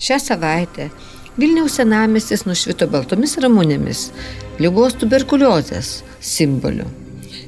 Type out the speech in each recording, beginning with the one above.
Šią savaitę Vilniaus senamestis nušvito baltomis ramunėmis lygos tuberkuliozės simboliu.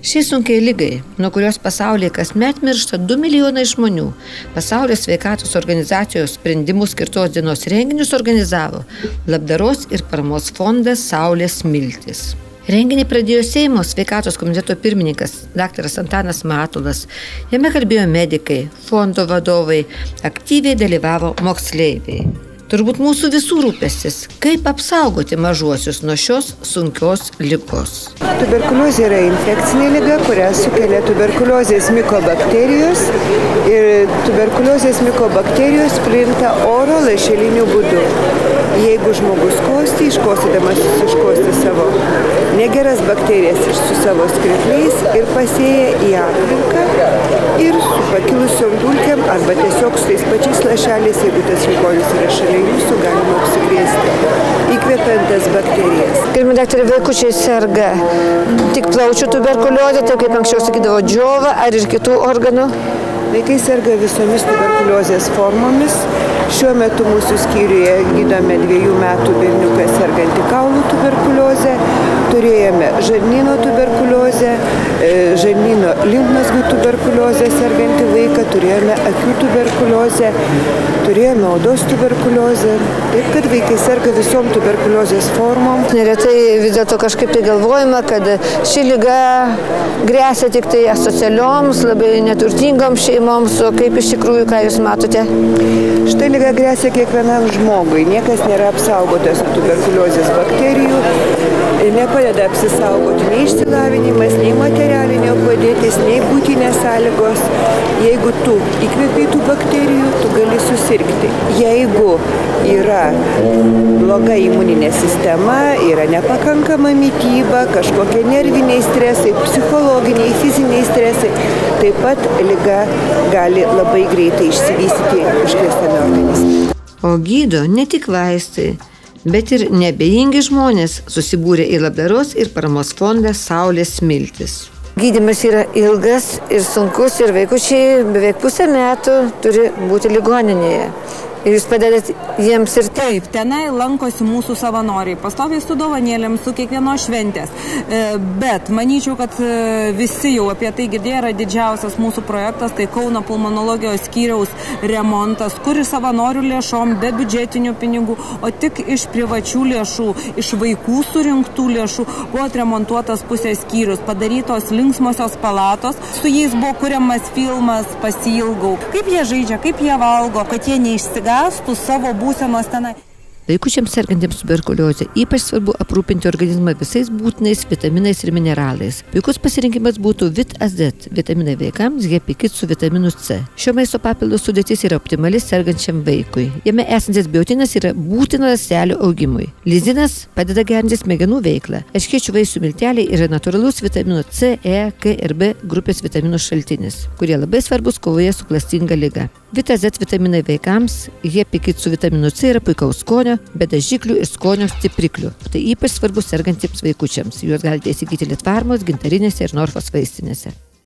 Šiai sunkiai lygai, nuo kurios pasaulyje kasmet miršta 2 milijonai žmonių, pasaulio sveikatos organizacijos sprendimų skirtos dienos renginius organizavo Labdaros ir paramos fondas Saulės Miltis. Renginį pradėjo Seimo sveikatos komiteto pirmininkas dr. Antanas Matulas. Jame kalbėjo medikai, fondo vadovai, aktyviai dalyvavo moksleiviai. Turbūt mūsų visų rūpestis, kaip apsaugoti mažuosius nuo šios sunkios lygos. Tuberkuliozė yra infekcinė lyga, kurią sukelia tuberkuliozės mikobakterijos ir tuberkuliozės mikobakterijos plinta oro lašeliniu būdu. Jeigu žmogus kosti, iškostydamas jis iškosti savo negeras bakterijas su savo skripliais ir pasėja į aplinką ir su pakilusiom dulkėm arba tiesiog su tais pačiais lašeliais, jeigu tas ligonis yra šalia jūsų, galima apsikrėsti įkvepiant tas bakterijas. Pirmie daktarė, vaikučiai serga tik plaučių tuberkuliozė, taip kaip anksčiau sakydavo džiova, ar ir kitų organų? Vaikai serga visomis tuberkuliozės formomis. Šiuo metu mūsų skyriuje gydome dviejų metų berniuką sergantį kaulų tuberkuliozę, turėjome žarnyno tuberkuliozę, e, žarnyno limfmazgių tuberkuliozę sergantį vaiką, turėjome akių tuberkuliozę, turėjome odos tuberkuliozę. Taip kad vaikai serga visom tuberkuliozės formom. Neretai vis dėlto kažkaip tai galvojama, kad ši lyga grėsia tik tai asocialioms, labai neturtingoms šeimoms, o kaip iš tikrųjų, ką jūs matote? Štai lyga grėsia kiekvienam žmogui. Niekas nėra apsaugotas nuo tuberkuliozės bakterijų. Nepadeda apsisaugoti nei išsilavinimas, nei materialinio padėtis, nei būtinės sąlygos. Jeigu tu įkvepi tų bakterijų, tu gali susirgti. Jeigu yra bloga imuninė sistema, yra nepakankama mytyba, kažkokie nerviniai stresai, psichologiniai, fiziniai stresai, taip pat lyga gali labai greitai išsivystyti užkrėstame organizme. O gydo ne tik vaistai, bet ir nebejingi žmonės susibūrė į labdaros ir paramos fondą Saulės Miltis. Gydymas yra ilgas ir sunkus ir vaikučiai beveik pusę metų turi būti ligoninėje. Jūs padedat jiems ir taip. Tenai lankosi mūsų savanoriai, pastoviai su dovanėlėm, su kiekvienos šventės. E, bet manyčiau, kad e, visi jau apie tai girdėjo, yra didžiausias mūsų projektas, tai Kauno pulmonologijos skyriaus remontas, kuri savanorių lėšom, be biudžetinių pinigų, o tik iš privačių lėšų, iš vaikų surinktų lėšų buvo atremontuotas pusės skyrius, padarytos linksmosios palatos, su jais buvo kuriamas filmas, pasilgau, kaip jie žaidžia, kaip jie valgo, kad jie neišsigąstų išsigąstų savo būsenos tenai. Vaikučiams sergantiems tuberkuliozę ypač svarbu aprūpinti organizmą visais būtinais vitaminais ir mineralais. Puikus pasirinkimas būtų Vit AZ – vitaminai vaikams, hepikit su vitaminu C. Šio maisto papildo sudėtis yra optimali sergančiam vaikui. Jame esantis biotinas yra būtina ląstelių augimui. Lizinas padeda gerinti smegenų veiklą. Eškiečių vaisių milteliai yra natūralus vitamino C, E, K ir B grupės vitaminų šaltinis, kurie labai svarbus kovoje su klastinga lyga. Vita Z vitaminai vaikams, hepikit su vitaminu C yra puikaus skonio, be dažiklių ir skonio stipriklių. Tai ypač svarbu sergantiems vaikučiams. Juos galite įsigyti Litvarmos, gintarinėse ir Norfos vaistinėse.